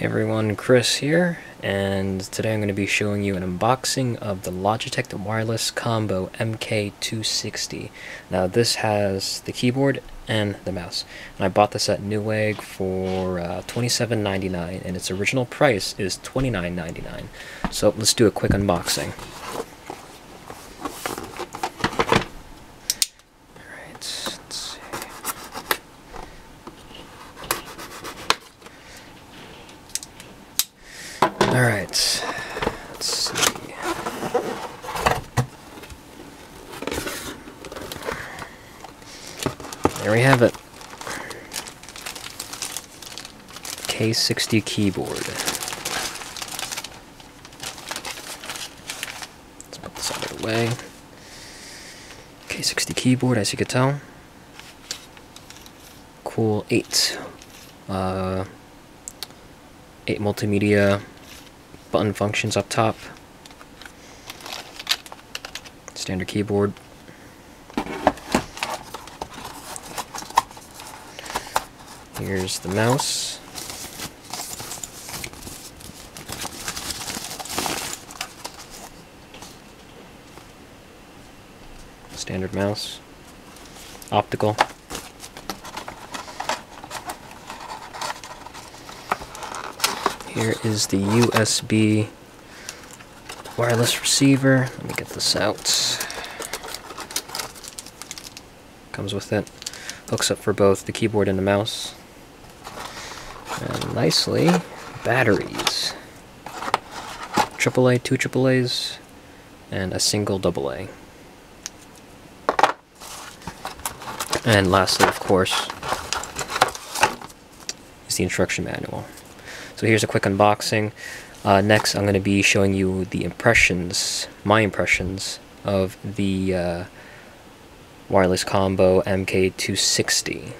Hey everyone, Chris here, and today I'm going to be showing you an unboxing of the Logitech Wireless Combo MK260. Now this has the keyboard and the mouse, and I bought this at Newegg for uh, $27.99, and its original price is $29.99. So let's do a quick unboxing. Alright, let's see. There we have it. K60 keyboard. Let's put this out of the way. K60 keyboard, as you can tell. Cool 8. Uh, 8 multimedia button functions up top. Standard keyboard. Here's the mouse. Standard mouse. Optical. Here is the USB wireless receiver. Let me get this out. Comes with it. Hooks up for both the keyboard and the mouse. And nicely, batteries. AAA, two AAAs, and a single AA. And lastly, of course, is the instruction manual. So here's a quick unboxing. Uh, next, I'm going to be showing you the impressions, my impressions of the uh, wireless combo MK260.